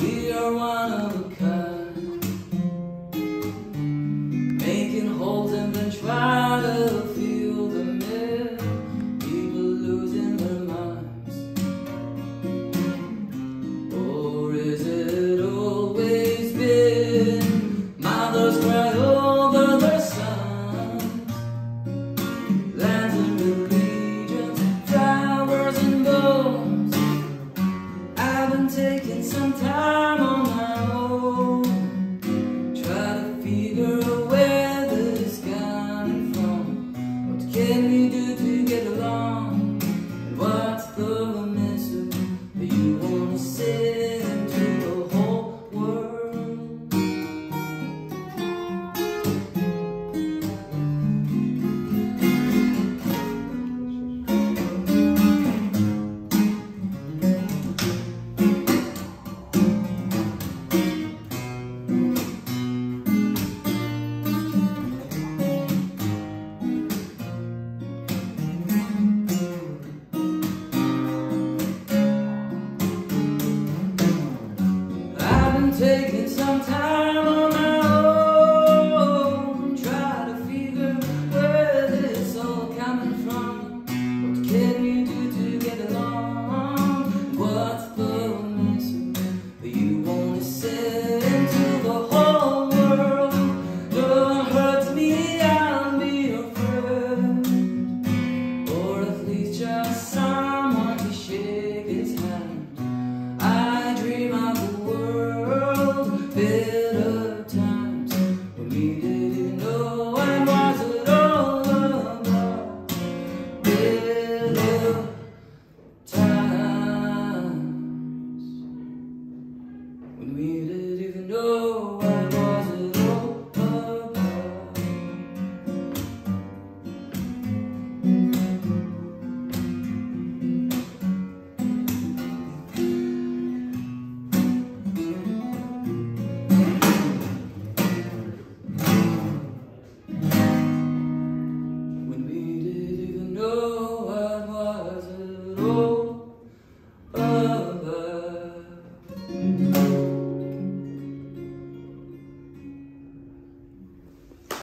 We are one